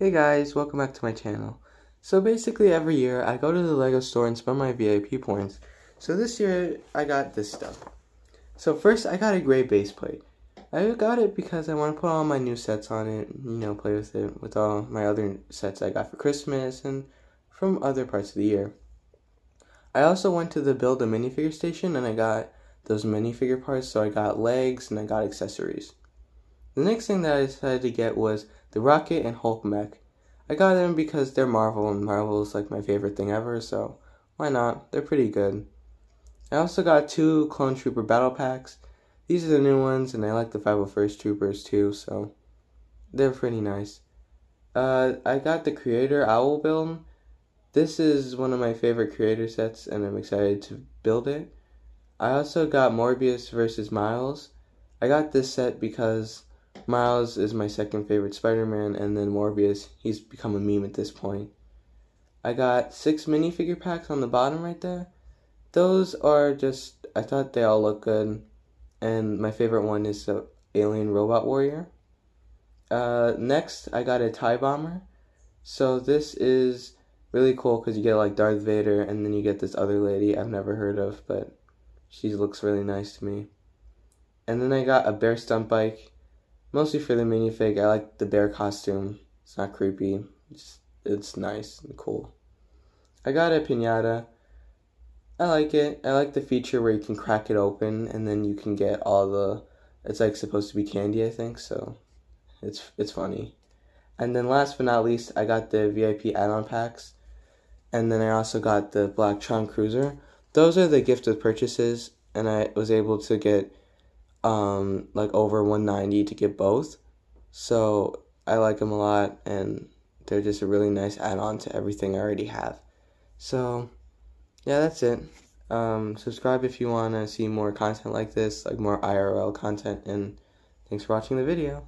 Hey guys, welcome back to my channel. So basically every year I go to the LEGO store and spend my VIP points. So this year I got this stuff. So first I got a gray base plate. I got it because I want to put all my new sets on it, you know, play with it with all my other sets I got for Christmas and from other parts of the year. I also went to the build a minifigure station and I got those minifigure parts, so I got legs and I got accessories. The next thing that I decided to get was the Rocket and Hulk mech. I got them because they're Marvel and Marvel is like my favorite thing ever, so why not? They're pretty good. I also got two Clone Trooper battle packs. These are the new ones and I like the 501st Troopers too, so they're pretty nice. Uh, I got the Creator Owl build. This is one of my favorite creator sets and I'm excited to build it. I also got Morbius versus Miles. I got this set because Miles is my second favorite Spider-Man, and then Morbius, he's become a meme at this point. I got six minifigure packs on the bottom right there. Those are just, I thought they all look good. And my favorite one is the Alien Robot Warrior. Uh, next, I got a TIE Bomber. So this is really cool because you get like Darth Vader, and then you get this other lady I've never heard of, but she looks really nice to me. And then I got a bear stunt bike Mostly for the minifig, I like the bear costume. It's not creepy. It's, it's nice and cool. I got a pinata. I like it. I like the feature where you can crack it open and then you can get all the. It's like supposed to be candy, I think. So, it's it's funny. And then last but not least, I got the VIP add-on packs, and then I also got the Blacktron Cruiser. Those are the gift of purchases, and I was able to get um, like over 190 to get both. So I like them a lot, and they're just a really nice add-on to everything I already have. So yeah, that's it. Um, subscribe if you want to see more content like this, like more IRL content, and thanks for watching the video.